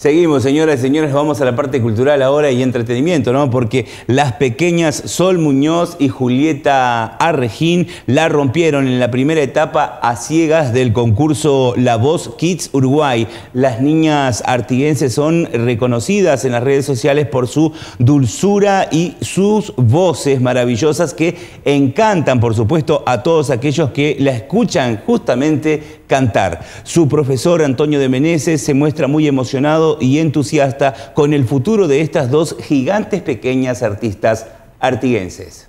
Seguimos, señoras y señores, vamos a la parte cultural ahora y entretenimiento, ¿no? Porque las pequeñas Sol Muñoz y Julieta Arrejín la rompieron en la primera etapa a ciegas del concurso La Voz Kids Uruguay. Las niñas artiguenses son reconocidas en las redes sociales por su dulzura y sus voces maravillosas que encantan, por supuesto, a todos aquellos que la escuchan justamente cantar. Su profesor Antonio de Meneses se muestra muy emocionado y entusiasta con el futuro de estas dos gigantes pequeñas artistas artiguenses.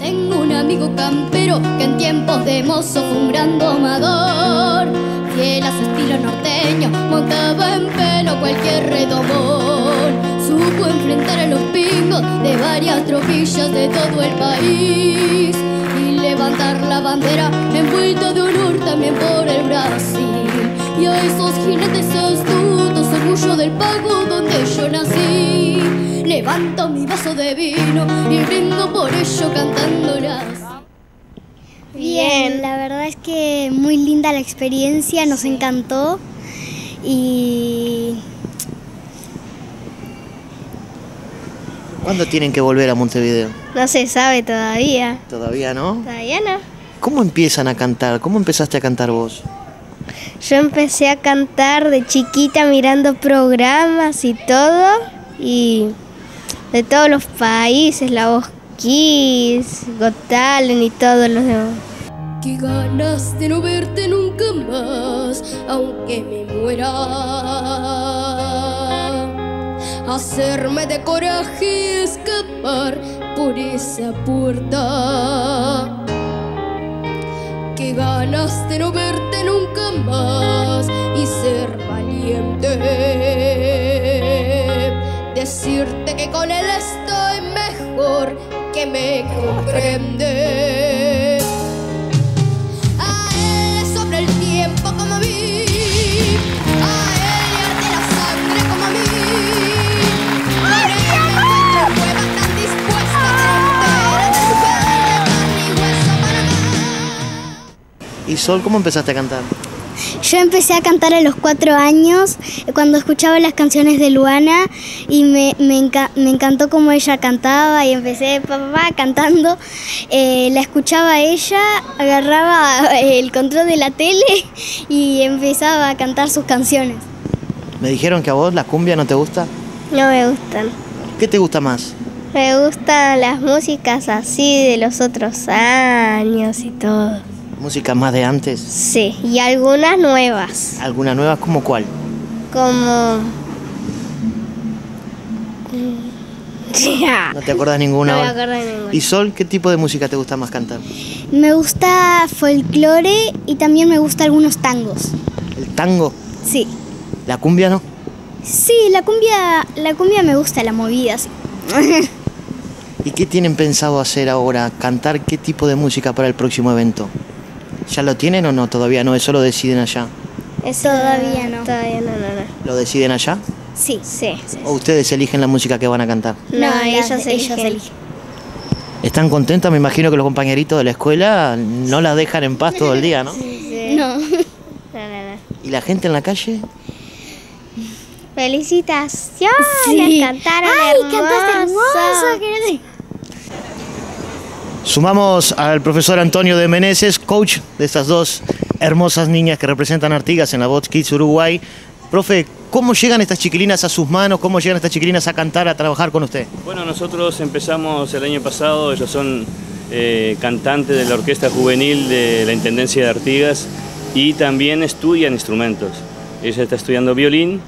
Tengo un amigo campero que en tiempos de mozo fue un gran domador. Fiel a su estilo norteño, montaba en pelo cualquier redomón. Enfrentar a los pingos de varias tropillas de todo el país y levantar la bandera envuelta de honor también por el Brasil. Y a esos jinetes astutos, orgullo del pago donde yo nací. Levanto mi vaso de vino y brindo por ello cantándolas. Bien, la verdad es que muy linda la experiencia, nos encantó y ¿Cuándo tienen que volver a Montevideo? no se sabe todavía. Todavía no. Todavía no. ¿Cómo empiezan a cantar? ¿Cómo empezaste a cantar vos? Yo empecé a cantar de chiquita mirando programas y todo y de todos los países, la voz Kids, Got Talent y todos los demás. Qué ganas de no verte nunca más, aunque me muera. Hacerme de coraje y escapar por esa puerta. Qué ganas de no verte nunca más y ser valiente. Decirte que con él estoy mejor, que me comprende. ¿Y Sol, cómo empezaste a cantar? Yo empecé a cantar a los cuatro años eh, cuando escuchaba las canciones de Luana y me, me enca- me encantó cómo ella cantaba y empecé pa, pa, pa, cantando. Eh, la escuchaba a ella, agarraba el control de la tele y empezaba a cantar sus canciones. Me dijeron que a vos la cumbia no te gusta. No me gustan. ¿Qué te gusta más? Me gustan las músicas así de los otros años y todo. ¿Música más de antes? Sí, y algunas nuevas, ¿Alguna nueva? ¿Como cuál? como... ¿No te acuerdas ninguna? No me acuerdo de ninguna. ¿Y Sol, qué tipo de música te gusta más cantar? Me gusta folclore y también me gusta algunos tangos. ¿El tango? Sí. ¿La cumbia no? Sí, la cumbia, la cumbia me gusta, la movida. sí. ¿Y qué tienen pensado hacer ahora? ¿Cantar qué tipo de música para el próximo evento? ¿Ya lo tienen o no? Todavía no, eso lo deciden allá. Eso todavía no. Todavía no, no, no. ¿Lo deciden allá? Sí, sí. ¿O ustedes eligen la música que van a cantar? No, ellos, eligen. ¿Están contentos? Me imagino que los compañeritos de la escuela no las dejan en paz todo el día, ¿no? No. no, no, no. ¿Y la gente en la calle? Felicitaciones, Sí. cantaron Ay, hermoso. cantaste hermoso. Sumamos al profesor Antonio de Meneses, coach de estas dos hermosas niñas que representan Artigas en la Voz Kids Uruguay. Profe, ¿cómo llegan estas chiquilinas a sus manos? ¿Cómo llegan estas chiquilinas a cantar, a trabajar con usted? Bueno, nosotros empezamos el año pasado, ellos son eh, cantantes de la Orquesta Juvenil de la Intendencia de Artigas y también estudian instrumentos. Ella está estudiando violín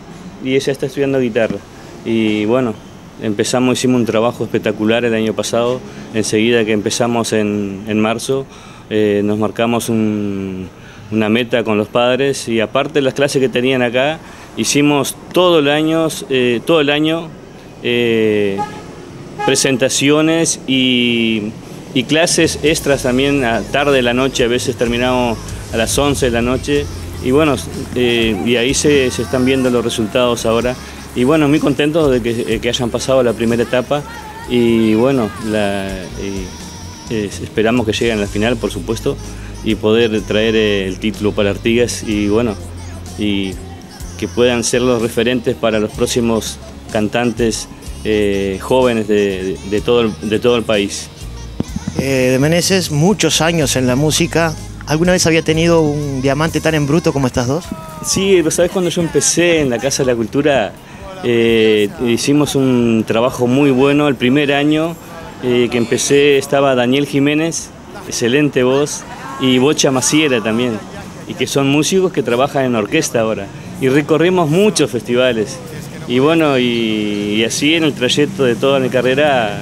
y ella está estudiando guitarra. Y bueno, empezamos, hicimos un trabajo espectacular el año pasado, enseguida que empezamos en, en marzo, eh, nos marcamos un- una meta con los padres y aparte las clases que tenían acá, hicimos todo el año, eh, todo el año eh, presentaciones y, clases extras también a tarde de la noche, a veces terminamos a las 11 de la noche. Y bueno, y ahí se, se están viendo los resultados ahora y bueno, muy contentos de que, eh, que hayan pasado la primera etapa y bueno, la- y, eh, esperamos que lleguen a la final por supuesto y poder traer eh, el título para Artigas y bueno, y que puedan ser los referentes para los próximos cantantes eh, jóvenes de, todo el, de todo el país. Eh, de Meneses, muchos años en la música. ¿Alguna vez había tenido un diamante tan en bruto como estas dos? Sí, sabes cuando yo empecé en la Casa de la Cultura, eh, hicimos un trabajo muy bueno. El primer año que empecé estaba Daniel Jiménez, excelente voz, y Bocha Maciera también, y que son músicos que trabajan en orquesta ahora. Y recorrimos muchos festivales. Y bueno, y, así en el trayecto de toda mi carrera,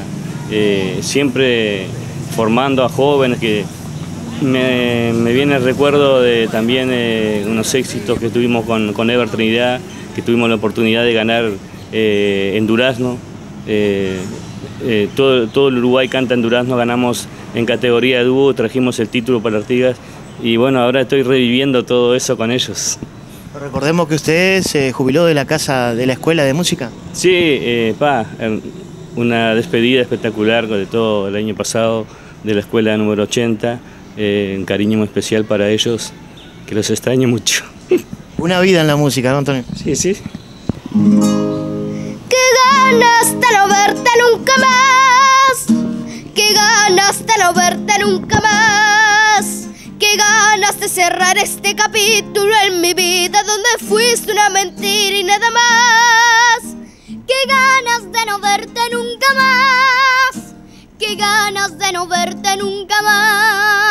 eh, siempre formando a jóvenes que me, viene el recuerdo de también eh, unos éxitos que tuvimos con, con Ever Trinidad, que tuvimos la oportunidad de ganar eh, en Durazno. todo, todo el Uruguay canta en Durazno, ganamos en categoría de dúo, trajimos el título para Artigas y bueno, ahora estoy reviviendo todo eso con ellos. Recordemos que usted se jubiló de la casa de la escuela de música. Sí, eh, pa, una despedida espectacular de todo el año pasado de la escuela número 80, eh, un cariño muy especial para ellos, que los extraño mucho. Una vida en la música, ¿no, Antonio? Sí, sí. Qué ganas de no verte nunca más, qué ganas de no verte nunca más. Qué ganas de cerrar este capítulo en mi vida donde fuiste una mentira y nada más. Qué ganas de no verte nunca más. Qué ganas de no verte nunca más.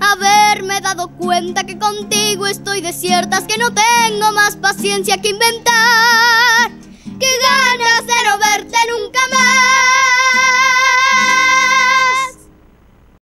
Haberme dado cuenta que contigo estoy desiertas, que no tengo más paciencia que inventar. Qué ganas de no verte nunca más.